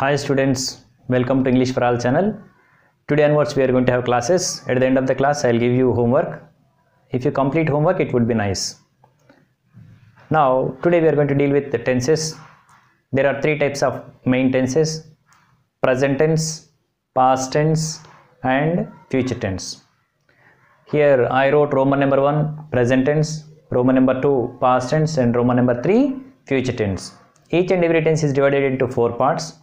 Hi students, welcome to English for All channel. Today onwards we are going to have classes. At the end of the class I will give you homework. If you complete homework it would be nice. Now today we are going to deal with the tenses. There are three types of main tenses. Present tense, past tense and future tense. Here I wrote Roman number 1 present tense, Roman number 2 past tense and Roman number 3 future tense. Each and every tense is divided into four parts.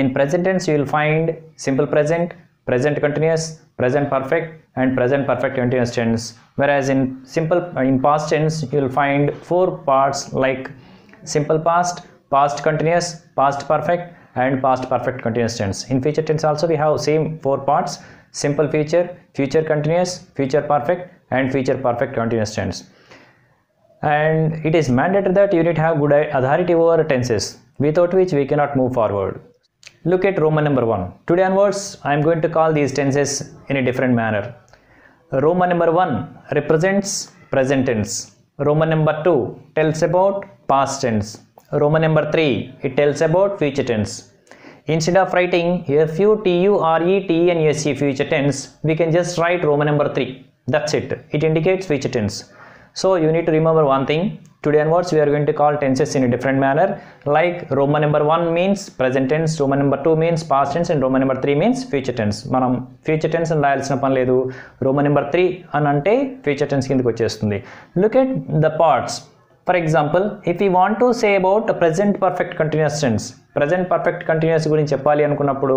In present tense you will find simple present, present continuous, present perfect and present perfect continuous tense. Whereas in simple in past tense you will find four parts like simple past, past continuous, past perfect and past perfect continuous tense. In future tense also we have same four parts simple future, future continuous, future perfect and future perfect continuous tense. And it is mandatory that you need to have good authority over tenses without which we cannot move forward. Look at Roman number 1. Today onwards I am going to call these tenses in a different manner. Roman number 1 represents present tense. Roman number 2 tells about past tense. Roman number 3 it tells about future tense. Instead of writing F U T U R E T N S E future tense, we can just write Roman number 3. That's it. It indicates future tense. So you need to remember one thing. Today onwards we are going to call tenses in a different manner. Like Roman number 1 means present tense, Roman number 2 means past tense and Roman number 3 means future tense. మనం future tense అని రాయాల్సిన పని లేదు Roman number three అని అంటే future tense కిందకి వచ్చేస్తుంది look at the parts for example if you want to say about present perfect continuous tense present perfect continuous గురించి చెప్పాలి అనుకున్నప్పుడు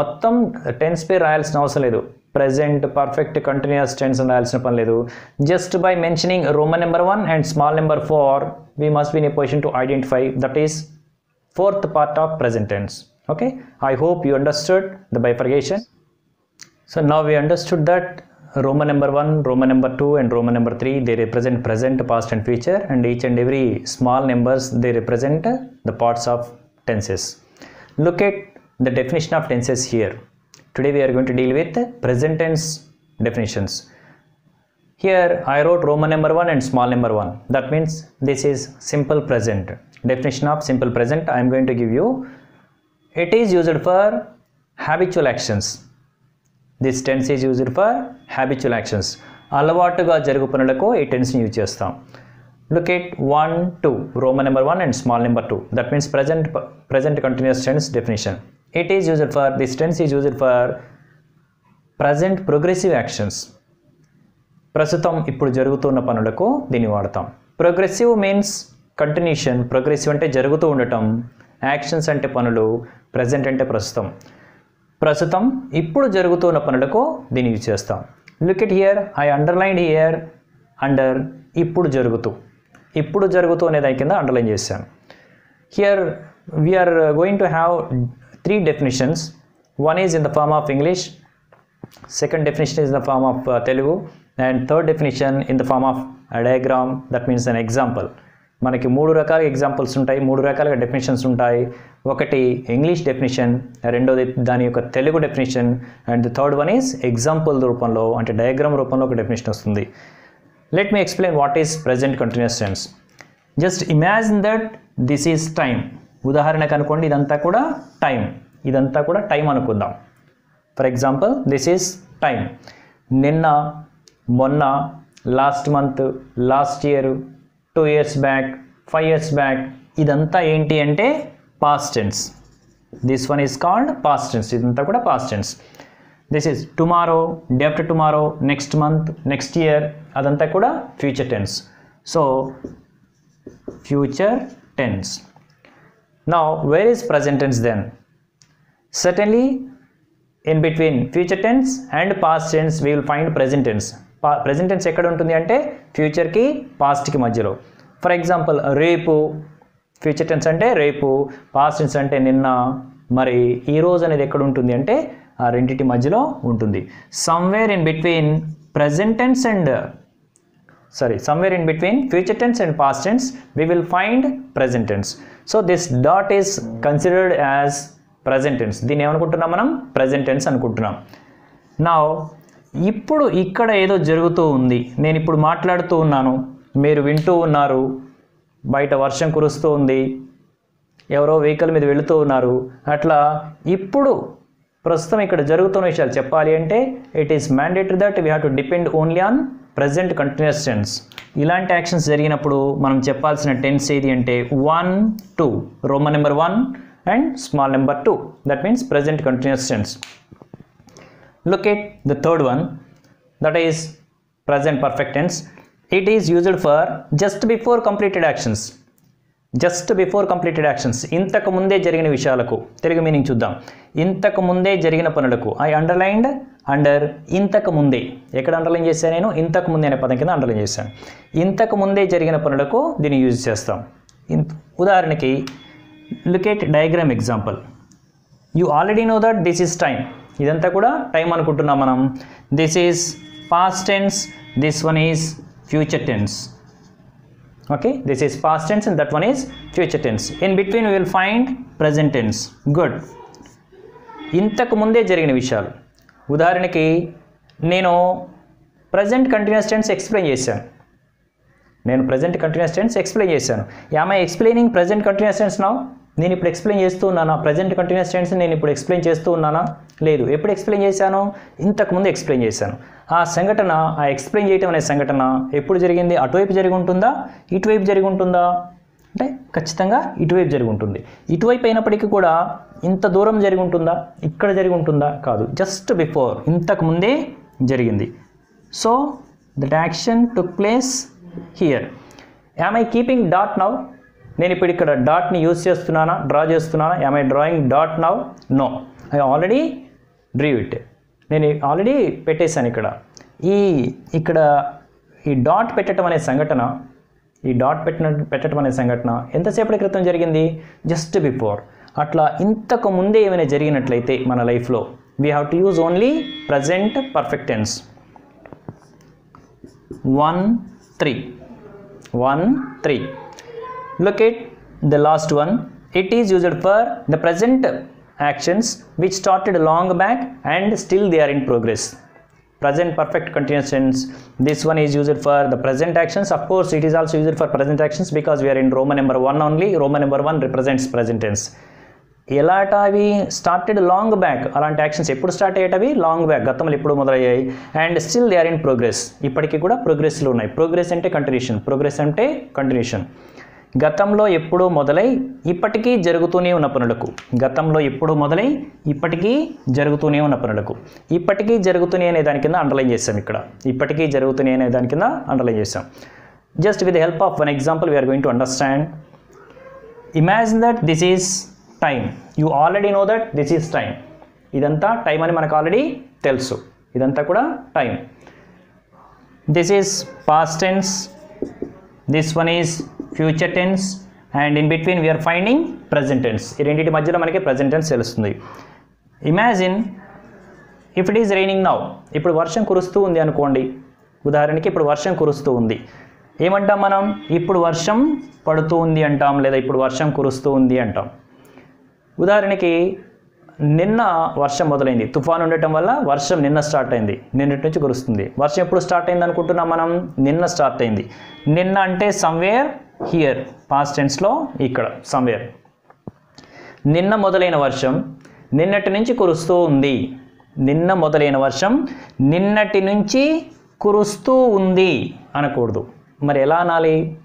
మొత్తం టెన్స్ పేరు రాయాల్సిన అవసరం లేదు ప్రజెంట్ పర్ఫెక్ట్ కంటిన్యూస్ టెన్స్ అని రాయాల్సిన పని లేదు just by mentioning roman number one and small number four we must be in a position to identify that is fourth part of present tense okay i hope you understood the bifurcation so now we understood that roman number 1 roman number 2 and roman number 3 they represent present past and future and each and every small numbers they represent the parts of tenses look at the definition of tenses here today we are going to deal with present tense definitions here I wrote Roman number 1 and small number 1. That means this is simple present. Definition of simple present I am going to give you. It is used for habitual actions. This tense is used for habitual actions. అలవాటుగా జరుగు పనులకు ఈ టెన్స్ని use చేస్తాం look at one two roman number one and small number two that means present present continuous tense definition It is used for this tense is used for present progressive actions ప్రస్తుతం ఇప్పుడు జరుగుతున్న పనులకు దీన్ని వాడతాం. Progressive means continuation progressive అంటే జరుగుతూ ఉండటం. Actions అంటే పనులు. ప్రజెంట్ అంటే ప్రస్తుతం. ప్రస్తుతం ఇప్పుడు జరుగుతున్న పనులకు దీన్ని యూజ్ చేస్తాం. Look it here I underline here under ఇప్పుడు జరుగుతూ. ఇప్పుడు జరుగుతూ అనే దాని కింద అండర్లైన్ చేశాను. Here we are going to have three in one is in the form of English second the is the form Telugu, Telugu and third in in the form of diagram that means an example మనకి మూడు రకాల examples ఉంటాయి మూడు రకాలుగా definitions ఉంటాయి. ఒకటి English definition రెండోది దాని యొక్క Telugu definition and the third one is example రూపంలో అంటే డయాగ్రామ్ రూపంలో ఒక డెఫినేషన్ వస్తుంది. Let me explain what is present continuous tense just imagine that this is time ఉదాహరణకు అనుకోండి ఇదంతా కూడా టైం ఇదంతా కూడా టైం అనుకుందాం. For example this is time నిన్న మొన్న last month last year two years back five years back ఇదంతా ఏంటి అంటే past tense. This one is called past tense. ఇదంతా కూడా past tense. This is tomorrow day after tomorrow next month next year అదంతా కూడా future tense. So future tense. నా where is present tense then certainly in between future tense and past tense we will find present tense. Present tense ఎక్కడ ఉంటుంది అంటే ఫ్యూచర్కి పాస్ట్కి మధ్యలో. For example రేపు ఫ్యూచర్ టెన్స్ అంటే రేపు పాస్ట్ టెన్స్ అంటే నిన్న మరి ఈ రోజు అనేది ఎక్కడ ఉంటుంది అంటే ఆ రెండింటి మధ్యలో ఉంటుంది. Somewhere in between present tense and sorry somewhere in between future tense and past tense we will find present tense. So this dot is considered as present tense. దీన్ని ఏమనుకుంటున్నాం మనం? Present tense అనుకుంటున్నాం. నా ఇప్పుడు ఇక్కడ ఏదో జరుగుతూ ఉంది. నేను ఇప్పుడు మాట్లాడుతూ ఉన్నాను. మీరు వింటూ ఉన్నారు. బయట వర్షం కురుస్తూ ఉంది. ఎవరో వెహికల్ మీద వెళుతూ ఉన్నారు. అట్లా ఇప్పుడు ప్రస్తుతం ఇక్కడ జరుగుతున్న విషయాలు చెప్పాలి అంటే it is mandatory that we have to depend only on present continuous tense ఇలాంటి యాక్షన్స్ జరిగినప్పుడు మనం చెప్పాల్సిన టెన్స్ ఏది అంటే one two Roman number one and small number two that means present continuous tense look at the third one that is present perfect tense it is used for just before completed actions just before completed actions ఇంతకు ముందే జరిగిన విషయాలకు Telugu meaning చూద్దాం. ఇంతకు ముందే జరిగిన పనులకు I underlined under ఇంతకు ముందే. ఎక్కడ అండర్లైన్ చేశాను నేను? ఇంతకు ముందే అనే పదం కింద అండర్లైన్ చేశాను. ఇంతకు ముందే జరిగిన పనులకు దీన్ని యూజ్ చేస్తాం. ఉదాహరణకి look at diagram example you already know that this is time ఇదంతా కూడా టైం అనుకుంటున్నాం మనం. This is past tense this one is future tense okay? This is past tense and that one is future tense. In between we will find present tense. Good. ఇంతకు ముందే జరిగిన విషయాలు. ఉదాహరణకి నేను ప్రజెంట్ కంటిన్యూస్ టెన్స్ ఎక్స్ప్లెయిన్ చేశాను. నేను present continuous tense explain చేశాను. Am I explaining present continuous tense now నేను ఇప్పుడు ఎక్స్ప్లెయిన్ చేస్తూ ఉన్నానా? ప్రజెంట్ కంటిన్యూస్ టెన్స్ నేను ఇప్పుడు ఎక్స్ప్లెయిన్ చేస్తూ ఉన్నానా? లేదు. ఎప్పుడు ఎక్స్ప్లెయిన్ చేశాను? ఇంతకు ముందు ఎక్స్ప్లెయిన్ చేశాను. ఆ సంఘటన ఆ ఎక్స్ప్లెయిన్ చేయటం అనే సంఘటన ఎప్పుడు జరిగింది? అటువైపు జరిగి ఉంటుందా? ఇటువైపు జరిగి ఉంటుందా? అంటే ఖచ్చితంగా ఇటువైపు జరిగి ఉంటుంది. ఇటువైపు అయినప్పటికీ కూడా ఇంత దూరం జరిగి ఉంటుందా? ఇక్కడ జరిగి ఉంటుందా? కాదు. జస్ట్ బిఫోర్ ఇంతకు ముందే జరిగింది. So that action took place here am I keeping dot now నేను ఇప్పుడు ఇక్కడ డాట్ని యూజ్ చేస్తున్నానా? డ్రా చేస్తున్నానా? Am I drawing dot now no I already drew it నేను ఆల్రెడీ పెట్టేశాను ఇక్కడ. ఈ ఇక్కడ ఈ డాట్ పెట్టడం అనే సంఘటన ఈ డాట్ పెట్టిన పెట్టడం అనే సంఘటన ఎంతసేపటి క్రితం జరిగింది? జస్ట్ బిఫోర్ అట్లా ఇంతకు ముందే ఏమైనా జరిగినట్లయితే మన లైఫ్లో we have to use only present perfect tense one three one three look at the last one it is used for the present actions which started long back and still they are in progress present perfect continuous tense this one is used for the present actions of course it is also used for present actions because we are in roman number 1 only roman number 1 represents present tense ఎలాట అవి started long back అలాంటి actions ఎప్పుడు start అయ్యేటవి long back గతంలో ఎప్పుడు మొదలయ్యాయి and still they are in progress ఇప్పటికీ కూడా ప్రోగ్రెస్లు ఉన్నాయి ప్రోగ్రెస్ అంటే కంటిన్యూషన్ ప్రోగ్రెస్ అంటే కంటిన్యూషన్ గతంలో ఎప్పుడూ మొదలై ఇప్పటికీ జరుగుతూనే ఉన్న పనులకు. గతంలో ఎప్పుడూ మొదలై ఇప్పటికీ జరుగుతూనే ఉన్న పనులకు. ఇప్పటికీ జరుగుతూనే అనే దాని కింద అండర్లైన్ చేసాం ఇక్కడ. ఇప్పటికీ జరుగుతూనే అనే దాని కింద అండర్లైన్ చేసాం just with help of one example we're going to understand imagine that this is time you already know that this is time ఇదంతా టైం అని మనకు ఆల్రెడీ తెలుసు. ఇదంతా కూడా time this is past tense this one is future tense and in between we're finding present tense ఈ రెండింటి మధ్యలో మనకి ప్రజెంట్ టెన్స్ తెలుస్తుంది. Imagine if it is raining now ఇప్పుడు వర్షం కురుస్తూ ఉంది అనుకోండి. ఉదాహరణకి ఇప్పుడు వర్షం కురుస్తూ ఉంది. ఏమంటాం మనం? ఇప్పుడు వర్షం పడుతూ ఉంది అంటాం లేదా ఇప్పుడు వర్షం కురుస్తూ ఉంది అంటాం. ఉదాహరణకి నిన్న వర్షం మొదలైంది. తుఫాన్ ఉండటం వల్ల వర్షం నిన్న స్టార్ట్ అయింది. నిన్నటి నుంచి కురుస్తుంది. వర్షం ఎప్పుడు స్టార్ట్ అయింది అనుకుంటున్నాం మనం? నిన్న స్టార్ట్ అయింది. నిన్న అంటే సమ్వేర్ హియర్ పాస్ట్ టెన్స్లో ఇక్కడ సమ్వేర్ నిన్న మొదలైన వర్షం నిన్నటి నుంచి కురుస్తూ ఉంది. నిన్న మొదలైన వర్షం నిన్నటి నుంచి కురుస్తూ ఉంది అనకూడదు. మరి ఎలా అనాలి?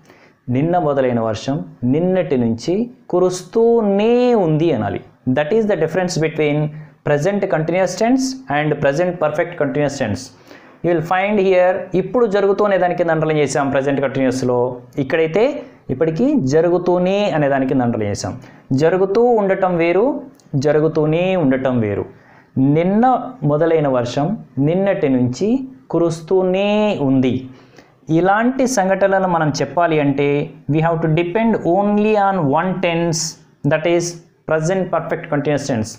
నిన్న మొదలైన వర్షం నిన్నటి నుంచి కురుస్తూనే ఉంది అనాలి. That is the difference between present continuous tense and present perfect continuous tense you will find here ఇప్పుడు జరుగుతూనే దాని కింద అండర్లైన్ చేసాం ప్రజెంట్ కంటిన్యూస్లో ఇక్కడైతే ఇప్పటికీ జరుగుతూనే అనే దాని కింద అండర్లైన్ చేసాం జరుగుతూ ఉండటం వేరు జరుగుతూనే ఉండటం వేరు. నిన్న మొదలైన వర్షం నిన్నటి నుంచి కురుస్తూనే ఉంది. ఇలాంటి సంఘటనలను మనం చెప్పాలి అంటే we have to depend only on one tense that is present perfect continuous tense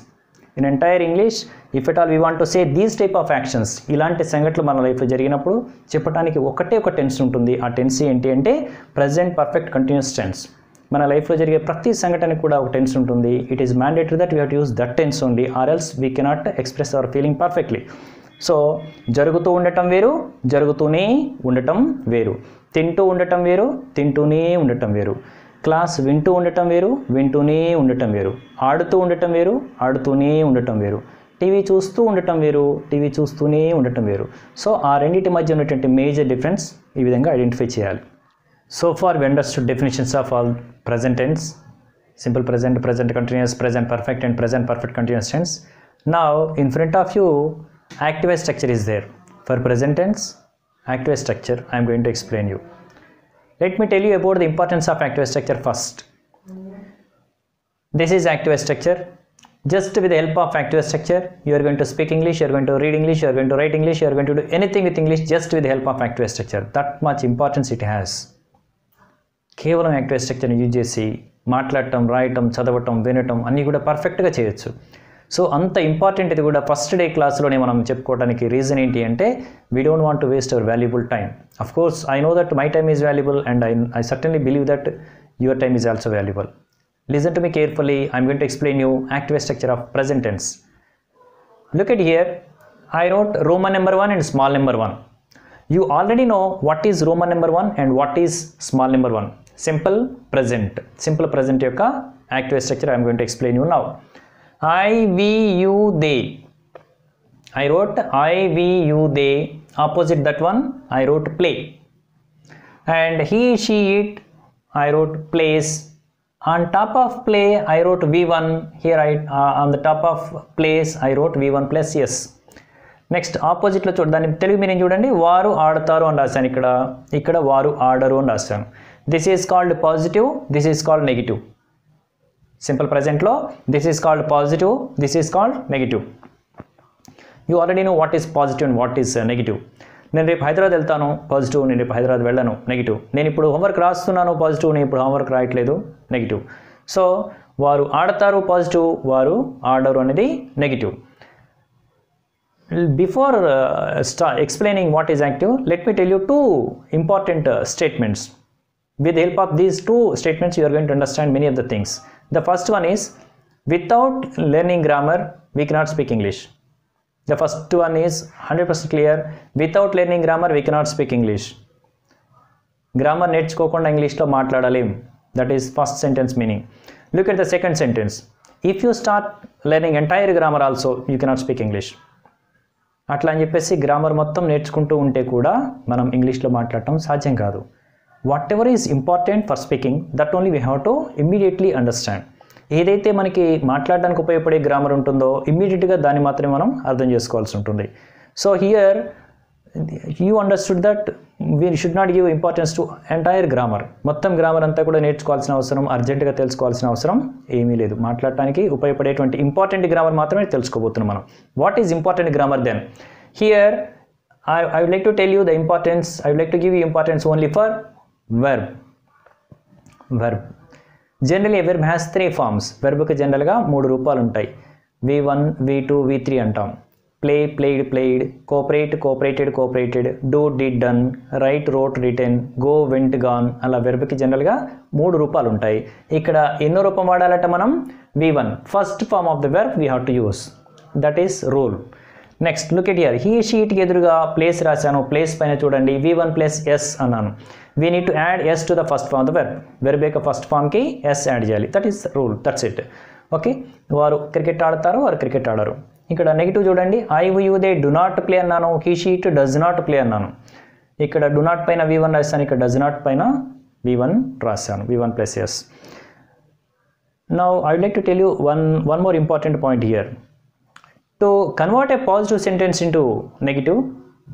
in entire English if at all we want to say these type of actions ఇలాంటి సంఘటనలు మన లైఫ్లో జరిగినప్పుడు చెప్పడానికి ఒకటే ఒక టెన్స్ ఉంటుంది. ఆ టెన్స్ ఏంటి అంటే ప్రజెంట్ పర్ఫెక్ట్ కంటిన్యూస్ టెన్స్ మన లైఫ్లో జరిగే ప్రతి సంఘటనకు కూడా ఒక టెన్స్ ఉంటుంది. It is mandatory that we have use that tense only or else we cannot express our feeling perfectly so జరుగుతూ ఉండటం వేరు జరుగుతూనే ఉండటం వేరు. తింటూ ఉండటం వేరు తింటూనే ఉండటం వేరు. క్లాస్ వింటూ ఉండటం వేరు వింటూనే ఉండటం వేరు. ఆడుతూ ఉండటం వేరు ఆడుతూనే ఉండటం వేరు. టీవీ చూస్తూ ఉండటం వేరు టీవీ చూస్తూనే ఉండటం వేరు. సో ఆ రెండింటి మధ్య ఉన్నటువంటి మేజర్ డిఫరెన్స్ ఈ విధంగా ఐడెంటిఫై చేయాలి. So far vendors understood definitions of all present ends simple present present continuous present perfect and present perfect continuous tense. నా in front of you active voice structure is there for present tense active voice structure I'm going to explain you let me tell you about the importance of active structure first this is active structure just with the help of active structure you are going to speak english you are going to read english you are going to write english you are going to do anything with english just with the help of active structure that much importance it has కేవలం active స్ట్రక్చర్ని use చేసి మాట్లాడటం రాయటం చదవటం వినటం అన్నీ కూడా పర్ఫెక్ట్గా చేయొచ్చు సో అంత ఇంపార్టెంట్ ఇది కూడా ఫస్ట్ డే క్లాస్లోనే మనం చెప్పుకోవడానికి రీజన్ ఏంటి అంటే we don't want to waste our valuable time of course I know that my time is valuable and I I certainly believe that your time is also valuable listen to me carefully I'm going to explain you active structure of present tense look at here i wrote roman number 1 and small number 1 you already know what is roman number 1 and what is small number 1 simple present simple present యొక్క active structure i am going to explain you now i we you they i wrote i we you they opposite that one i wrote play and he she it i wrote plays on top of play i wrote v1 here i uh, on the top of plays i wrote v1 plus yes next ఆపోజిట్లో చూడ దాన్ని Telugu meaning చూడండి వారు ఆడతారు అని రాశాను ఇక్కడ ఇక్కడ వారు ఆడరు అని రాశాను this is called positive this is called negative simple ప్రజెంట్లో this is called positive this is called negative you already know what is positive and what is negative నేను రేపు హైదరాబాద్ వెళ్తాను పాజిటివ్ నేను రేపు హైదరాబాద్ వెళ్ళను నెగిటివ్ నేను ఇప్పుడు హోంవర్క్ రాస్తున్నాను పాజిటివ్ నేను ఇప్పుడు హోంవర్క్ రాయట్లేదు నెగిటివ్ సో వారు ఆడతారు పాజిటివ్ వారు ఆడరు అనేది నెగిటివ్ బిఫోర్ స్టా explaining what is active let me tell you two important statements with help with the help of these two statements you are going to understand many of the things. The first one is without learning grammar we cannot speak english. The first one is 100% clear without learning grammar we cannot speak english. Grammar నేర్చుకోకుండా ఇంగ్లీష్లో మాట్లాడలేం. That is first sentence meaning look at the second sentence if you start learning entire grammar also you cannot speak English అట్లా అని చెప్పేసి grammar మొత్తం నేర్చుకుంటూ ఉంటే కూడా మనం ఇంగ్లీష్లో మాట్లాడటం సాధ్యం కాదు. Whatever is important for speaking that only we have to immediately understand ఏదైతే మనకి మాట్లాడడానికి ఉపయోగపడే గ్రామర్ ఉంటుందో ఇమ్మీడియట్గా దాన్ని మాత్రమే మనం అర్థం చేసుకోవాల్సి ఉంటుంది. So here you understood that we should not give importance to entire grammar మొత్తం గ్రామర్ అంతా కూడా నేర్చుకోవాల్సిన అవసరం అర్జెంటుగా తెలుసుకోవాల్సిన అవసరం ఏమీ లేదు. మాట్లాడటానికి ఉపయోగపడేటువంటి ఇంపార్టెంట్ గ్రామర్ మాత్రమే తెలుసుకోబోతున్నాం మనం. What is important grammar then here I I would like to tell you the importance I would like to give you importance only for verb verb generally verb has three forms వెర్బ్కి జనరల్గా మూడు రూపాలు ఉంటాయి V one V two V three అంటాం. Play played played cooperate cooperated cooperated do did done write wrote written go went gone అలా వెర్బ్కి జనరల్గా మూడు రూపాలు ఉంటాయి ఇక్కడ ఎన్నో రూపం వాడాలంటే మనం? V one first form of the verb we have to use that is rule next look at here he షీట్కి ఎదురుగా ప్లేస్ రాశాను. ప్లేస్ పైన చూడండి. వి వన్ ప్లస్ ఎస్ అన్నాను. We need to add S to the first form the verb verb యొక్క first ఫామ్కి yes add చేయాలి. That is rule that's it okay వారు క్రికెట్ ఆడతారు వారు క్రికెట్ ఆడరు. ఇక్కడ నెగిటివ్ చూడండి. I you they do not play అన్నాను. He she it does not play అన్నాను. ఇక్కడ డు నాట్ పైన వి వన్ రాశాను. ఇక్కడ డజ్ నాట్ పైన వి వన్ రాశాను. V one plus S now I would like to tell you one one more important point here to convert a positive sentence into negative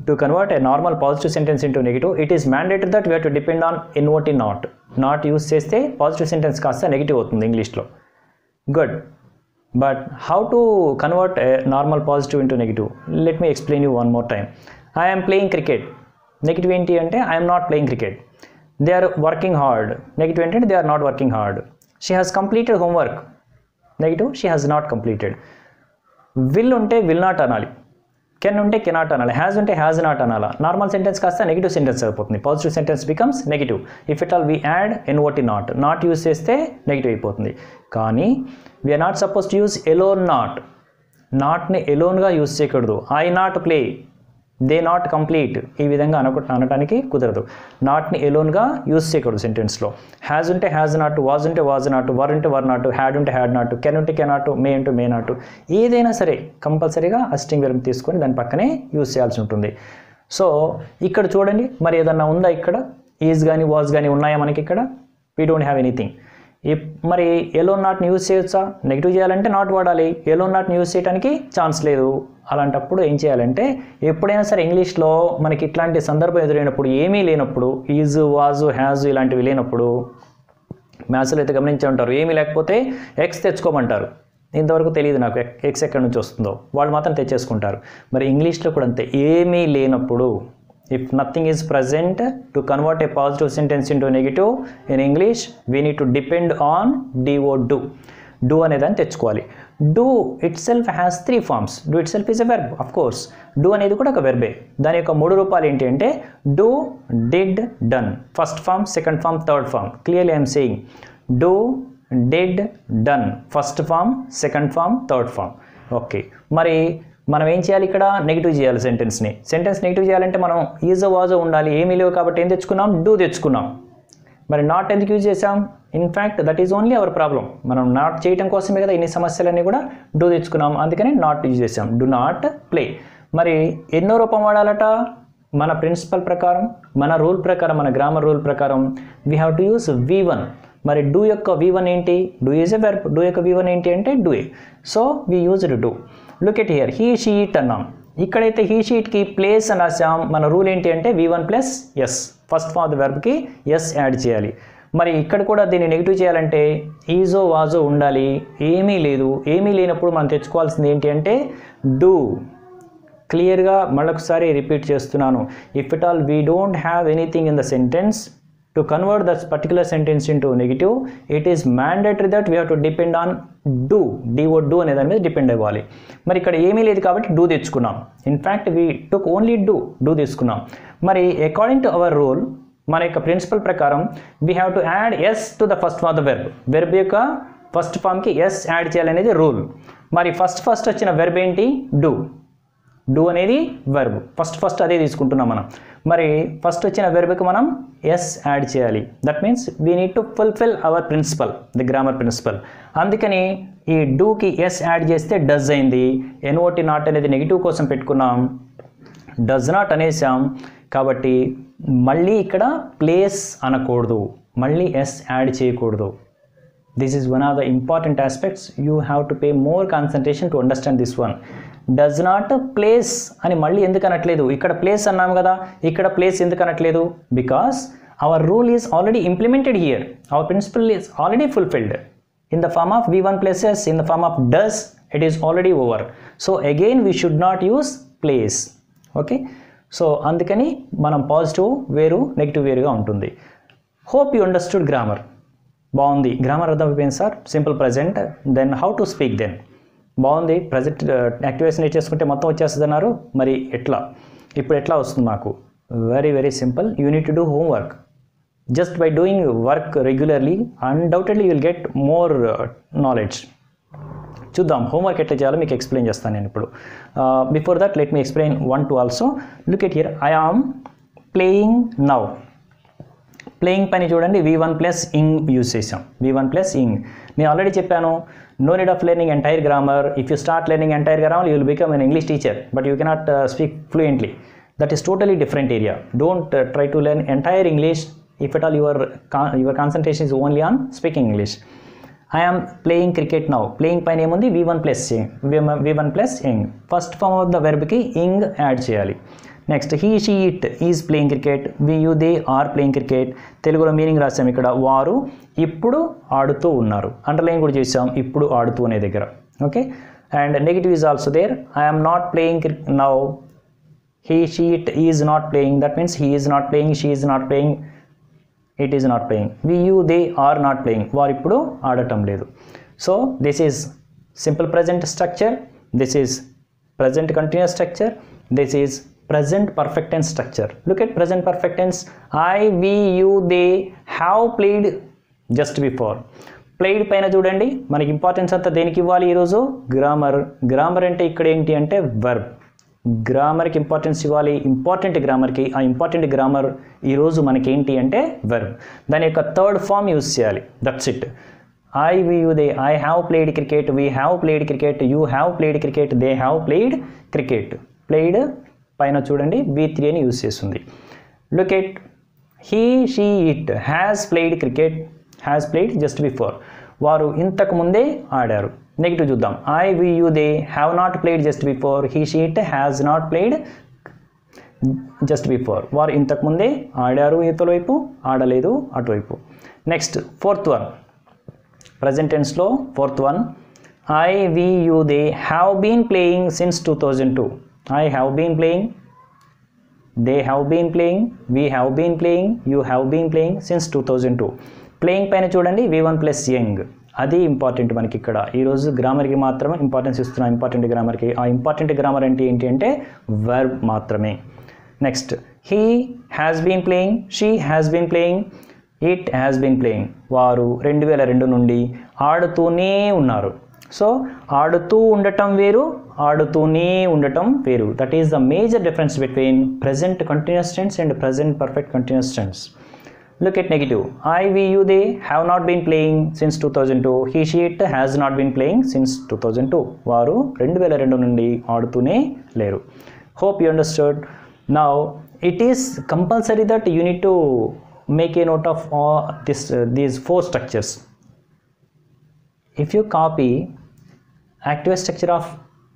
to convert a normal positive sentence into negative it is mandated that we have to depend on inverted not. Not use చేస్తే positive sentence కాస్త negative అవుతుంది ఇంగ్లీష్లో good but how to convert normal positive into negative let me explain you one more time I'm playing cricket negative ఏంటి అంటే I'm not playing cricket they are working hard negative ఏంటంటే they are not working hard she has completed homework negative she has not completed will ఉంటే will not అనాలి. Can ఉంటే cannot అనాలి. Has ఉంటే has not అనాలా. Normal sentence కాస్త negative sentence అయిపోతుంది. Positive sentence becomes negative if it all we add N O T not not use చేస్తే negative అయిపోతుంది. కానీ we are not suppose to use alone not నాట్ని ఎలోన్గా use చేయకూడదు. I not play they not complete ఈ విధంగా అనకు అనడానికి కుదరదు. నాట్ని ఎలోన్గా యూజ్ చేయకూడదు సెంటెన్స్లో హ్యాజ్ ఉంటే హ్యాజ్ నాట్ వాజ్ ఉంటే వాజ్ నాట్ వర్ ఉంటే వర్ నాట్ హ్యాడ్ ఉంటే హ్యాడ్ నాట్ కెన్ ఉంటే కెన్ నాట్ మే ఉంటే మే నాట్ ఏదైనా సరే కంపల్సరీగా అస్టింగ్ వెర్బ్ తీసుకొని దాని పక్కనే యూజ్ చేయాల్సి ఉంటుంది. సో ఇక్కడ చూడండి మరి ఏదన్నా ఉందా ఇక్కడ? ఈజ్ కానీ వాజ్ కానీ ఉన్నాయా మనకి ఇక్కడ? వీ డోంట్ హ్యావ్ ఎనీథింగ్ మరి ఎలో నాట్ని యూజ్ చేయొచ్చా? నెగిటివ్ చేయాలంటే నాట్ వాడాలి. ఎలో నాట్ని యూజ్ చేయడానికి ఛాన్స్ లేదు. అలాంటప్పుడు ఏం చేయాలంటే ఎప్పుడైనా సరే ఇంగ్లీష్లో మనకి ఇట్లాంటి సందర్భం ఎదురైనప్పుడు ఏమీ లేనప్పుడు ఈజ్ వాజ్ హ్యాజ్ ఇలాంటివి లేనప్పుడు మ్యాథ్స్లో అయితే గమనించే ఉంటారు. ఏమీ లేకపోతే ఎక్స్ తెచ్చుకోమంటారు. ఇంతవరకు తెలియదు నాకు ఎక్స్ ఎక్కడి నుంచి వస్తుందో. వాళ్ళు మాత్రం తెచ్చేసుకుంటారు. మరి ఇంగ్లీష్లో కూడా అంతే. ఏమీ లేనప్పుడు if nothing is present to convert a positive sentence into negative in English we need to depend on D O do do అనేదాన్ని తెచ్చుకోవాలి. Do itself has three forms do itself is a verb of course do అనేది కూడా ఒక వెర్బే దాని యొక్క మూడు రూపాలు ఏంటి అంటే do did done first form second form third form clearly I'm saying do did done first form second form third form okay మరి మనం ఏం చేయాలి ఇక్కడ? నెగిటివ్ చేయాలి సెంటెన్స్ని సెంటెన్స్ నెగిటివ్ చేయాలంటే మనం ఈజ్ వాజో ఉండాలి. ఏమీ లేవు కాబట్టి ఏం తెచ్చుకున్నాం? డూ తెచ్చుకున్నాం. మరి నాట్ ఎందుకు యూజ్ చేసాం in fact that is only our problem మనం నాట్ చేయడం కోసమే కదా ఇన్ని సమస్యలన్నీ కూడా డూ తెచ్చుకున్నాం. అందుకని నాట్ యూజ్ చేసాం డూ నాట్ ప్లే మరి ఎన్నో రూపం వాడాలట? మన ప్రిన్సిపల్ ప్రకారం మన రూల్ ప్రకారం మన గ్రామర్ రూల్ ప్రకారం. We have to use V one మరి డూ యొక్క వి వన్ ఏంటి? Do is a verb do యొక్క వి వన్ ఏంటి అంటే do A. So we used do look at here he she it అన్నాం. ఇక్కడైతే హీ షీట్కి ప్లేస్ అని రాసాం మన రూల్ ఏంటి అంటే V one plus S first form the వెర్బ్కి S add చేయాలి. మరి ఇక్కడ కూడా దీన్ని నెగిటివ్ చేయాలంటే ఈజో వాజో ఉండాలి. ఏమీ లేదు. ఏమీ లేనప్పుడు మనం తెచ్చుకోవాల్సింది ఏంటి అంటే డూ క్లియర్గా మళ్ళొకసారి రిపీట్ చేస్తున్నాను. If at all we don't have anything in the sentence to convert that particular sentence into negative it is mandatory that we have to depend on do D O do అనే దాని మీద depend అవ్వాలి. మరి ఇక్కడ ఏమీ లేదు కాబట్టి do తెచ్చుకున్నాం. In fact we took only do do తీసుకున్నాం మరి అకార్డింగ్ టు అవర్ రూల్ మన యొక్క ప్రిన్సిపల్ ప్రకారం we have to add S to the first for the verb verb యొక్క ఫస్ట్ ఫామ్కి ఎస్ యాడ్ చేయాలనేది రూల్ మరి ఫస్ట్ ఫస్ట్ వచ్చిన వెర్బ్ ఏంటి? డూ డూ అనేది వెర్బ్ ఫస్ట్ ఫస్ట్ అదే తీసుకుంటున్నాం మనం. మరి ఫస్ట్ వచ్చిన వెర్బ్కి మనం ఎస్ యాడ్ చేయాలి. That means we need to fulfil our principle the grammar principle అందుకని ఈ డూకి ఎస్ యాడ్ చేస్తే డజ్ అయింది. ఎన్ఓటి నాట్ అనేది నెగిటివ్ కోసం పెట్టుకున్నాం. డజ్ నాట్ అనేసాం. కాబట్టి మళ్ళీ ఇక్కడ ప్లేస్ అనకూడదు. మళ్ళీ ఎస్ యాడ్ చేయకూడదు. This is one of the important aspects you have to pay more concentration to understand this one does not plays అని మళ్ళీ ఎందుకు అనట్లేదు? ఇక్కడ ప్లేస్ అన్నాం కదా ఇక్కడ ప్లేస్ ఎందుకు అనట్లేదు? Because our rule is already implemented here our principle is already fulfilled in the form of V one places in the form of does it is already over so again we should not use plays okay so అందుకని మనం positive వేరు negative వేరుగా ఉంటుంది. Hope you understood grammar బాగుంది. Grammar అర్థమైపోయింది sir simple present then how to speak then బాగుంది. Present activation uh, చేసుకుంటే మొత్తం వచ్చేస్తుంది అన్నారు మరి ఎట్లా? ఇప్పుడు ఎట్లా వస్తుంది నాకు very very simple you need to do homework just by doing work regularly undoubtedly you'll get more knowledge చూద్దాం. హోంవర్క్ ఎట్లా చేయాలో మీకు ఎక్స్ప్లెయిన్ చేస్తాను నేను ఇప్పుడు. Before that let me explain one two also look at here I am playing now playing పని చూడండి V one plus ing use చేసాం వి వన్ ప్లస్ ఇంగ్ నేను ఆల్రెడీ చెప్పాను no need of learning entire grammar if you start learning entire grammar you will become an English teacher but you cannot speak fluently that is totally different area don't try to learn entire English if at all your your concentration is only on speaking English I am playing cricket now playing పైన ఏముంది? V one plus V one plus ing first form of the వెర్బ్కి ing add చేయాలి. Next he she it is playing cricket we you they are playing cricket తెలుగులో meaning రాసాం ఇక్కడ. వారు ఇప్పుడు ఆడుతూ ఉన్నారు. అండర్లైన్ కూడా చేసాం ఇప్పుడు ఆడుతూ అనే దగ్గర. Okay and negative is also there I'm not playing now he she it is not playing that means he is not playing she is not playing it is not playing we you they are not playing వారు ఇప్పుడు ఆడటం లేదు. So this is simple present structure this is present continuous structure this is present perfect tense structure look at present perfect tense I we you they have played just before played పైన చూడండి. మనకి importance అంతా దేనికి ఇవ్వాలి ఈరోజు? Grammar grammar అంటే ఇక్కడ ఏంటి అంటే వర్బ్ గ్రామర్కి ఇంపార్టెన్స్ ఇవ్వాలి. ఇంపార్టెంట్ గ్రామర్కి ఆ ఇంపార్టెంట్ గ్రామర్ ఈరోజు మనకి ఏంటి అంటే వెర్బ్ దాని యొక్క థర్డ్ ఫామ్ యూస్ చేయాలి. That's it I we you they I have played cricket we have played cricket you have played cricket they have played cricket played పైన చూడండి వి త్రీ అని యూస్ చేస్తుంది. Look he she it has played cricket has played just before వారు ఇంతకు ముందే ఆడారు. Negative చూద్దాం. I we you they have not played just before he she it has not played just before వారు ఇంతకుముందే ఆడారు ఇతల వైపు ఆడలేదు అటువైపు. Next fourth one present టెన్స్లో fourth one I we you they have been playing since two thousand two I have been playing they have been playing we have been playing you have been playing since two two playing పైన చూడండి V one plus ing అది important మనకి ఇక్కడ. ఈరోజు గ్రామర్కి మాత్రమే importance ఇస్తున్నాం important గ్రామర్కి ఆ ఇంపార్టెంట్ గ్రామర్ అంటే ఏంటి అంటే వర్బ్ మాత్రమే. Next he has been playing she has been playing it has been playing వారు రెండు వేల రెండు నుండి ఆడుతూనే ఉన్నారు. సో ఆడుతూ ఉండటం వేరు ఆడుతూనే ఉండటం వేరు. That is the major difference between present continuous tense and present perfect continuous tense look at negative I we you they have not been playing since two thousand two he she it has not been playing since two thousand two వారు రెండు వేల రెండు నుండి ఆడుతూనే లేరు. Hope you understood now it is compulsory that you need to make a note of this these four structures if you copy active structure of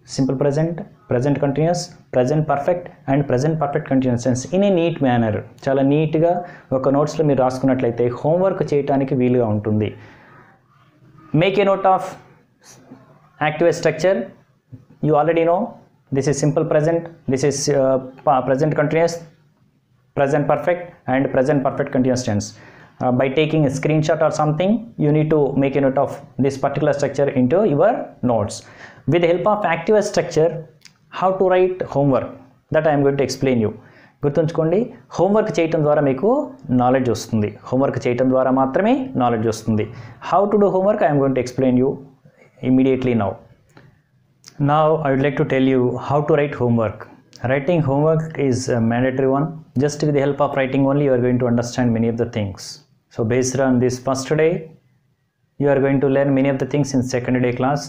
simple present present continuous present perfect and present perfect continuous tense in a neat manner చాలా నీట్గా ఒక నోట్స్లో మీరు రాసుకున్నట్లయితే homework చేయడానికి వీలుగా ఉంటుంది make a note of active structure you already know this is simple present this is present continuous present perfect and present perfect continuous tense uh, by taking a screenshot or something you need to make a note of this particular structure into your notes with the help of active structure how to write homework that i am going to explain you గుర్తుంచుకోండి homework చేయటం ద్వారా మీకు knowledge వస్తుంది homework చేయటం ద్వారా మాత్రమే knowledge వస్తుంది how to do homework I'm going to explain you immediately now Now I would like to tell you how to write homework. Writing homework is a mandatory one. Just with the help of writing only you are going to understand many of the things. So based on this first day, you are going to learn many of the things in second day class.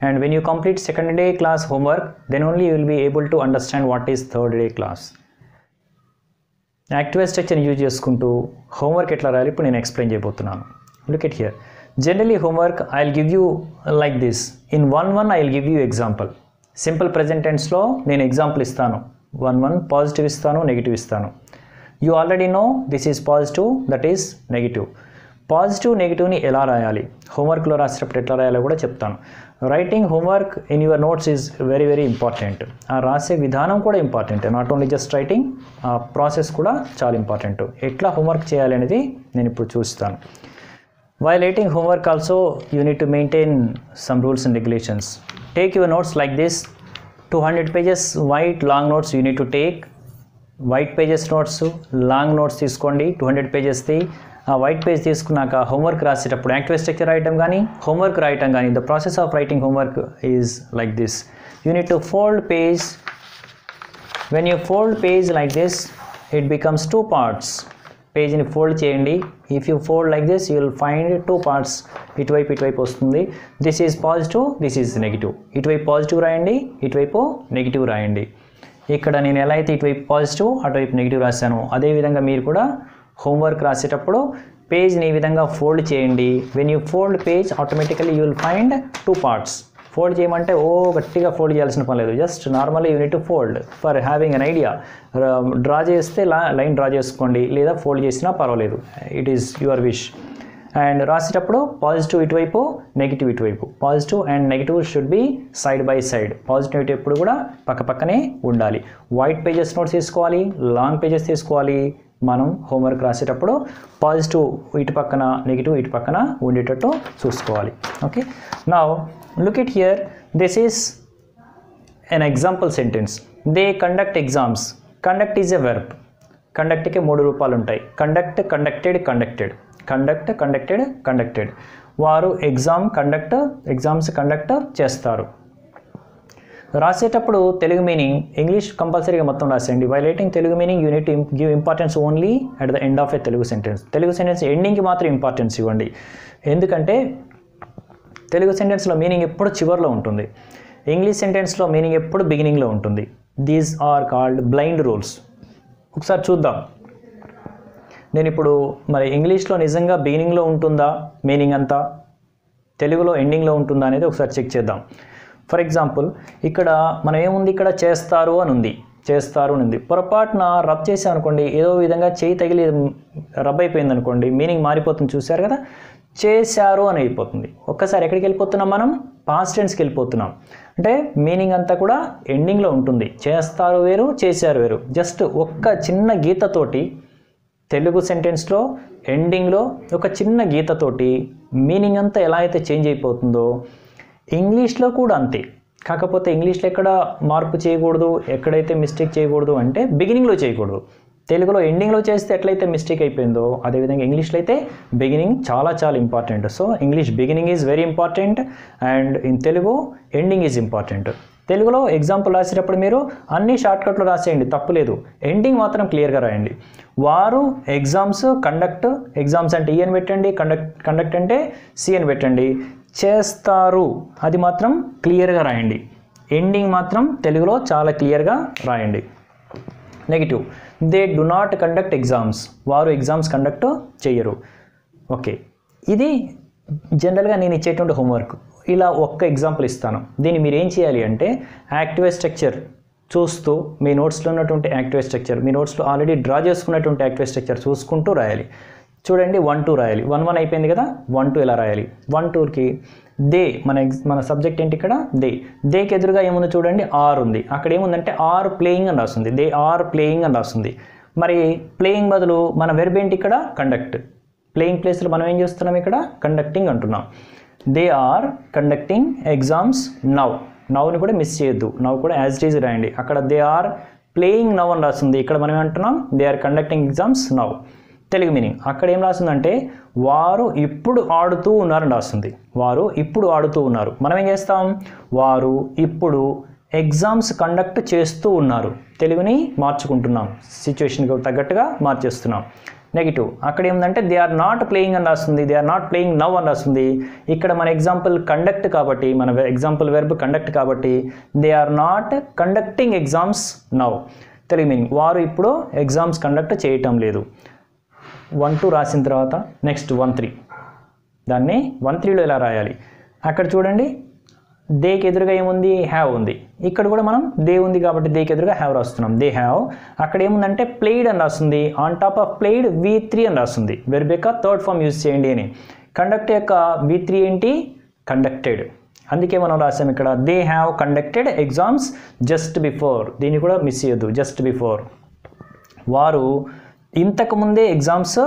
And when you complete second day class homework, then only you will be able to understand what is third day class. Active structure use చేసుకుంటూ homework ఎట్లా రాయాలి ఇప్పుడు నేను explain చేయబోతున్నాను look at here generally homework I will give you like this in one one I will give you example simple present టెన్స్లో నేను example ఇస్తాను one one positive ఇస్తాను negative ఇస్తాను you already know this is positive that is negative positive నెగిటివ్ని ఎలా రాయాలి? హోంవర్క్లో రాసేటప్పుడు ఎట్లా రాయాలో కూడా చెప్తాను. Writing homework in your notes is very very important ఆ రాసే విధానం కూడా important not only just writing ఆ ప్రాసెస్ కూడా చాలా ఇంపార్టెంట్ ఎట్లా హోంవర్క్ చేయాలి అనేది నేను ఇప్పుడు చూస్తాను. While writing homework also you you need to maintain some rules and regulations. Take your notes like this. 200 pages white long notes you need to take white pages notes long notes తీసుకోండి two hundred పేజెస్ది ఆ white page తీసుకున్నాక homework రాసేటప్పుడు active structure రాయటం కానీ homework రాయటం కానీ the process of writing homework is like this you to fold page when you fold page like this it becomes two parts పేజ్ని fold చేయండి. If you fold like this you will find two parts ఇటువైపు ఇటువైపు వస్తుంది. This is positive this is negative ఇటువైపు positive రాయండి ఇటువైపు negative రాయండి. ఇక్కడ నేను ఎలా అయితే ఇటువైపు పాజిటివ్ అటువైపు నెగిటివ్ రాశాను అదేవిధంగా మీరు కూడా హోంవర్క్ రాసేటప్పుడు పేజ్ని ఈ విధంగా ఫోల్డ్ చేయండి. When you fold page automatically you will find two parts fold చేయమంటే ఓ గట్టిగా ఫోల్డ్ చేయాల్సిన పని లేదు. Just normal you need to fold for having an idea draw చేస్తే లైన్ డ్రా చేసుకోండి. లేదా ఫోల్డ్ చేసినా పర్వాలేదు. It is your wish and రాసేటప్పుడు పాజిటివ్ ఇటువైపు నెగిటివ్ ఇటువైపు. Positive and negative should be side by side positive ఎప్పుడు కూడా పక్క పక్కనే ఉండాలి. వైట్ పేజెస్ నోట్స్ తీసుకోవాలి లాంగ్ పేజెస్ తీసుకోవాలి. మనం హోంవర్క్ రాసేటప్పుడు పాజిటివ్ ఇటు పక్కన నెగిటివ్ ఇటు పక్కన ఉండేటట్టు చూసుకోవాలి. ఓకే నా look it here this is an example sentence they conduct exams conduct is a verb కండక్ట్కి మూడు రూపాలు ఉంటాయి conduct conducted conducted conduct conducted conducted వారు ఎగ్జామ్ కండక్ట్ ఎగ్జామ్స్ కండక్ట్ చేస్తారు. రాసేటప్పుడు తెలుగు మీనింగ్ ఇంగ్లీష్ కంపల్సరీగా మొత్తం రాసేయండి. Why writing Telugu meaning you need give importance only at the end of a Telugu sentence Telugu sentence ఎండింగ్కి మాత్రం importance ఇవ్వండి. ఎందుకంటే Telugu సెంటెన్స్లో meaning ఎప్పుడు చివరిలో ఉంటుంది. ఇంగ్లీష్ సెంటెన్స్లో మీనింగ్ ఎప్పుడు బిగినింగ్లో ఉంటుంది. These are called blind rules ఒకసారి చూద్దాం. నేను ఇప్పుడు మరి ఇంగ్లీష్లో నిజంగా బిగినింగ్లో ఉంటుందా? మీనింగ్ అంతా? తెలుగులో ఎండింగ్లో ఉంటుందా అనేది ఒకసారి చెక్ చేద్దాం. ఫర్ ఎగ్జాంపుల్ ఇక్కడ మనం ఏముంది ఇక్కడ చేస్తారు అని ఉంది. చేస్తారు అని ఉంది. పొరపాటున రబ్ చేసాం అనుకోండి ఏదో విధంగా చేయి తగిలి రబ్ అయిపోయింది అనుకోండి మీనింగ్ మారిపోతుంది చూశారు కదా? చేశారు అని అయిపోతుంది. ఒక్కసారి ఎక్కడికి వెళ్ళిపోతున్నాం మనం? పాస్ట్ టెన్స్కి వెళ్ళిపోతున్నాం. అంటే మీనింగ్ అంతా కూడా ఎండింగ్లో ఉంటుంది. చేస్తారు వేరు చేశారు వేరు. జస్ట్ ఒక్క చిన్న గీతతోటి తెలుగు సెంటెన్స్లో ఎండింగ్లో ఒక చిన్న గీతతోటి మీనింగ్ అంతా ఎలా అయితే చేంజ్ అయిపోతుందో ఇంగ్లీష్లో కూడా అంతే. కాకపోతే ఇంగ్లీష్లో ఎక్కడ మార్పు చేయకూడదు ఎక్కడైతే మిస్టేక్ చేయకూడదు అంటే బిగినింగ్లో చేయకూడదు. తెలుగులో ఎండింగ్లో చేస్తే ఎట్లయితే మిస్టేక్ అయిపోయిందో అదేవిధంగా ఇంగ్లీష్లో అయితే బిగినింగ్ చాలా చాలా important. So English beginning is very important and in Telugu ending is important. తెలుగులో ఎగ్జాంపుల్ రాసేటప్పుడు మీరు అన్ని షార్ట్కట్లు రాసేయండి తప్పులేదు ఎండింగ్ మాత్రం క్లియర్గా రాయండి. వారు ఎగ్జామ్స్ కండక్ట్ ఎగ్జామ్స్ అంటే e ఈఎన్ పెట్టండి కండక్ట్ కండక్ట్ అంటే సిఎన్ పెట్టండి. చేస్తారు. అది మాత్రం క్లియర్గా రాయండి. ఎండింగ్ మాత్రం తెలుగులో చాలా క్లియర్గా రాయండి. Negative they do not conduct exams వారు ఎగ్జామ్స్ కండక్ట్ చేయరు. ఓకే ఇది జనరల్గా నేను ఇచ్చేటువంటి హోంవర్క్ ఇలా ఒక్క ఎగ్జాంపుల్ ఇస్తాను. దీన్ని మీరు ఏం చేయాలి అంటే యాక్టివ్ స్ట్రక్చర్ చూస్తూ మీ నోట్స్లో ఉన్నటువంటి యాక్టివ్ స్ట్రక్చర్ మీ నోట్స్లో ఆల్రెడీ డ్రా చేసుకున్నటువంటి యాక్టివ్ స్ట్రక్చర్ చూసుకుంటూ రాయాలి. చూడండి వన్ టూ రాయాలి. వన్ వన్ అయిపోయింది కదా వన్ టూ ఇలా రాయాలి? వన్ టూకి దే మన మన సబ్జెక్ట్ ఏంటి ఇక్కడ? దే. దేకి ఎదురుగా ఏముంది చూడండి? ఆర్ ఉంది. అక్కడ ఏముందంటే ఆర్ ప్లేయింగ్ అని రాస్తుంది. దే ఆర్ ప్లేయింగ్ అని రాస్తుంది. మరి ప్లేయింగ్ బదులు మన వెర్బ్ ఏంటి ఇక్కడ? కండక్ట్ ప్లేయింగ్ ప్లేస్లో మనం ఏం చేస్తున్నాం ఇక్కడ? కండక్టింగ్ అంటున్నాం. They are conducting exams now నవ్ని కూడా మిస్ చేయొద్దు. నవ్ కూడా యాజ్ ఇట్ ఈజ్ రాయండి. అక్కడ దే ఆర్ ప్లేయింగ్ నవ్ అని రాస్తుంది. ఇక్కడ మనం ఏమంటున్నాం? They are conducting exams now Telugu meaning అక్కడ ఏం రాస్తుందంటే వారు ఇప్పుడు ఆడుతూ ఉన్నారని రాస్తుంది. వారు ఇప్పుడు ఆడుతూ ఉన్నారు. మనం ఏం చేస్తాం? వారు ఇప్పుడు ఎగ్జామ్స్ కండక్ట్ చేస్తూ ఉన్నారు. తెలుగుని మార్చుకుంటున్నాం. సిచ్యువేషన్కి తగ్గట్టుగా మార్చేస్తున్నాం. నెగిటివ్. అక్కడ ఏముందంటే దే ఆర్ నాట్ ప్లేయింగ్ అని రాస్తుంది. They are not playing now అని రాస్తుంది. ఇక్కడ మన ఎగ్జాంపుల్ కండక్ట్ కాబట్టి మన ఎగ్జాంపుల్ వెర్బ్ కండక్ట్ కాబట్టి they are not conducting exams now Telugu meaning వారు ఇప్పుడు ఎగ్జామ్స్ కండక్ట్ చేయటం లేదు. వన్ టూ రాసిన తర్వాత నెక్స్ట్ వన్ త్రీ దాన్ని వన్ త్రీలో ఎలా రాయాలి? అక్కడ చూడండి. దేకి ఎదురుగా ఏముంది? హ్యావ్ ఉంది. ఇక్కడ కూడా మనం దే ఉంది కాబట్టి దేకి ఎదురుగా హ్యావ్ రాస్తున్నాం. దే హ్యావ్ అక్కడ ఏముందంటే ప్లేడ్ అని రాస్తుంది. On top of played V three అని రాస్తుంది. వెర్బెక్క థర్డ్ ఫామ్ యూజ్ చేయండి అని. కండక్ట్ యొక్క వి త్రీ ఏంటి? కండక్టెడ్ అందుకే మనం రాసాం ఇక్కడ they have conducted exams just before దీన్ని కూడా మిస్ చేయొద్దు జస్ట్ బిఫోర్ వారు ఇంతకుముందే ఎగ్జామ్స్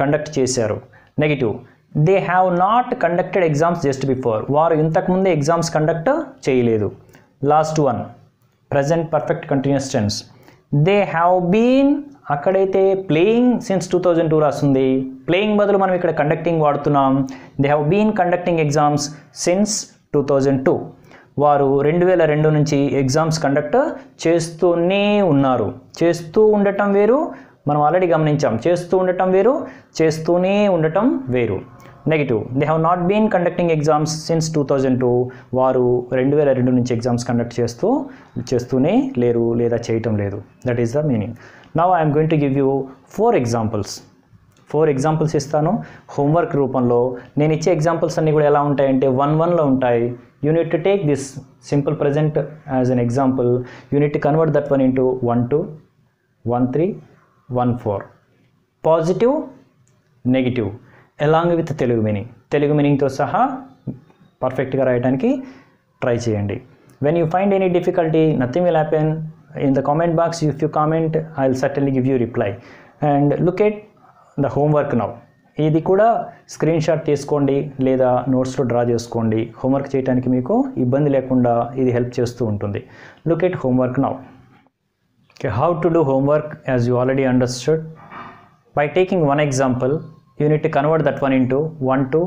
కండక్ట్ చేశారు. Negative they have not conducted exams just before వారు ఇంతకుముందే ఎగ్జామ్స్ కండక్ట్ చేయలేదు. Last one present perfect continuous tense they have been అక్కడైతే playing since two thousand two రాస్తుంది. ప్లేయింగ్ బదులు మనం ఇక్కడ కండక్టింగ్ వాడుతున్నాం. They have been conducting exams since two thousand two వారు రెండు వేల రెండు నుంచి ఎగ్జామ్స్ కండక్ట్ చేస్తూనే ఉన్నారు. చేస్తూ ఉండటం వేరు. మనం ఆల్రెడీ గమనించాం. చేస్తూ ఉండటం వేరు. చేస్తూనే ఉండటం వేరు. Negative they have not been conducting exams since two thousand two వారు రెండు వేల రెండు నుంచి ఎగ్జామ్స్ కండక్ట్ చేస్తూ చేస్తూనే లేరు లేదా చేయటం లేదు. That is the meaning now I'm going to give you four examples four examples ఇస్తాను. హోంవర్క్ రూపంలో నేను ఇచ్చే ఎగ్జాంపుల్స్ అన్నీ కూడా ఎలా ఉంటాయంటే వన్ వన్లో ఉంటాయి. You need to take this simple present as an example you need to convert that one into one two one three one four positive negative along with Telugu meaning Telugu మీనింగ్తో సహా పర్ఫెక్ట్గా రాయడానికి try చేయండి. When you find any difficulty nothing will happen in the comment box if you comment I will certainly give you reply and look at the homework now ఇది కూడా screen shot తీసుకోండి లేదా నోట్స్లో draw చేసుకోండి. Homework చేయడానికి మీకు ఇబ్బంది లేకుండా ఇది హెల్ప్ చేస్తూ ఉంటుంది. Look at homework now okay how to do homework as you already understood. By taking one example you need to convert that one into 1 2,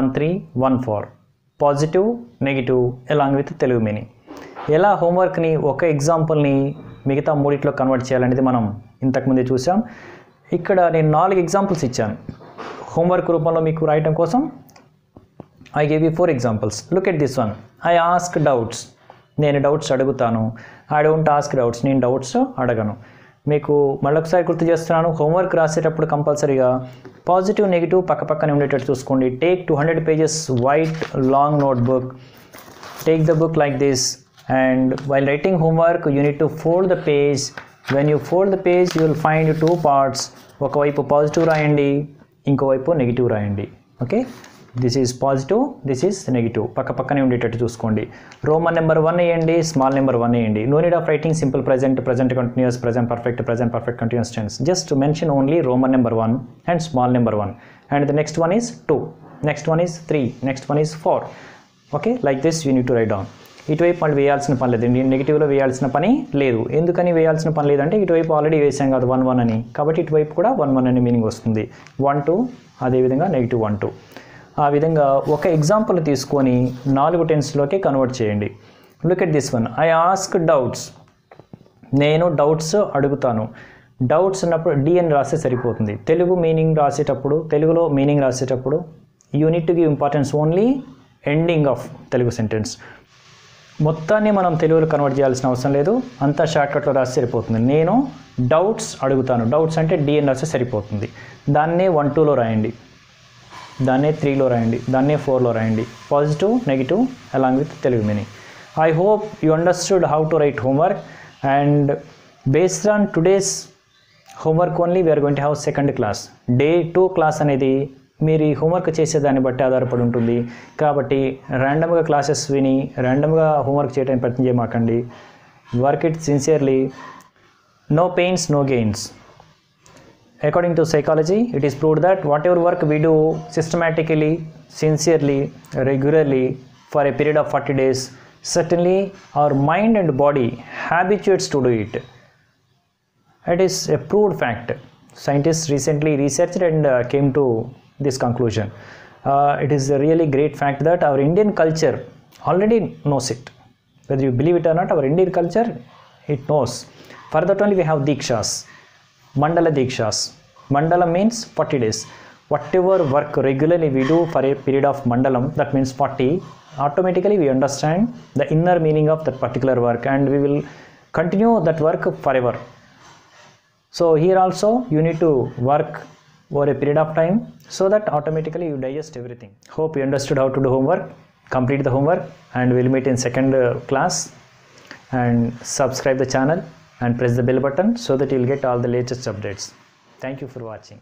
1 3, 1 4. Positive, negative along with Telugu meaning. ఎలా హోంవర్క్ని ఒక ఎగ్జాంపుల్ని మిగతా మూడిట్లో convert చేయాలనేది మనం ఇంతకుముందే చూసాం ఇక్కడ నేను నాలుగు ఎగ్జాంపుల్స్ ఇచ్చాను. హోంవర్క్ రూపంలో మీకు రాయటం కోసం I gave you four examples look at this one I ask doubts నేను డౌట్స్ అడుగుతాను. ఐ డోంట్ ఆస్క్ డౌట్స్ నేను డౌట్స్ అడగను. మీకు మళ్ళొకసారి గుర్తు చేస్తున్నాను హోంవర్క్ రాసేటప్పుడు కంపల్సరీగా పాజిటివ్ నెగిటివ్ పక్క పక్కనే ఉండేటట్టు చూసుకోండి. Take two hundred pages white long notebook take the book like this and while writing homework you need to fold the page when you fold the page you will find two parts ఒకవైపు positive రాయండి ఇంకోవైపు negative రాయండి. Okay this is positive this is negative. పక్క పక్కనే ఉండేటట్టు చూసుకోండి. Roman number one వేయండి small number one వేయండి. No need of writing simple present present continuous present perfect present perfect continuous tense. Just mention only Roman number one and small number one. And the next one is two. Next one is three. Next one is four. Okay? Like this you need to write down. ఇటువైపు మళ్ళీ వేయాల్సిన పని లేదు. నెగిటివ్లో వేయాల్సిన పని లేదు. ఎందుకని వేయాల్సిన పని లేదంటే ఇటువైపు ఆల్రెడీ వేసాం కాదు వన్ వన్ అని. కాబట్టి ఇటువైపు కూడా వన్ వన్ అనే మీనింగ్ వస్తుంది. వన్ టూ అదేవిధంగా నెగిటివ్ వన్ టూ. ఆ విధంగా ఒక ఎగ్జాంపుల్ తీసుకొని నాలుగు టెన్స్లోకి కన్వర్ట్ చేయండి. Look at this one I ask doubts నేను డౌట్స్ అడుగుతాను. డౌట్స్ ఉన్నప్పుడు డిఎన్ రాస్తే సరిపోతుంది. తెలుగు మీనింగ్ రాసేటప్పుడు తెలుగులో మీనింగ్ రాసేటప్పుడు you need to give importance only ending of Telugu sentence మొత్తాన్ని మనం తెలుగులో కన్వర్ట్ చేయాల్సిన అవసరం లేదు. అంతా షార్ట్కట్లో రాస్తే సరిపోతుంది. నేను డౌట్స్ అడుగుతాను. డౌట్స్ అంటే డిఎన్ రాస్తే సరిపోతుంది. దాన్నే వన్ టూలో రాయండి. దాన్నే త్రీలో రాయండి దాన్నే ఫోర్లో రాయండి. Positive negative along with Telugu meaning I hope you understood how to write homework and based on today's homework only we're going to have second class day two class అనేది మీరు ఈ హోంవర్క్ చేసేదాన్ని బట్టి ఆధారపడి ఉంటుంది. కాబట్టి ర్యాండమ్గా క్లాసెస్ విని ర్యాండమ్గా హోంవర్క్ చేయడానికి ప్రయత్నం చేయమాకండి. Work it sincerely no pains no gains according to psychology it is proved that whatever work we do systematically sincerely regularly for a period of 40 days certainly our mind and body habituates to do it. It is a proved fact. Scientists recently researched and uh, came to this conclusion. Uh, it is a really great fact that our indian culture already knows it. Whether you believe it or not our indian culture it knows. For that only we have dikshas mandala dikshas. Mandala means 40 days. Whatever work regularly we do for a period of mandalam that means 40 automatically we understand the inner meaning of that particular work and we will continue that work forever. So here also you need to work over a period of time so that automatically you digest everything. Hope you understood how to do homework complete the homework and we'll meet in second uh, class and subscribe the channel and press the bell button so that you'll get all the latest updates. Thank you for watching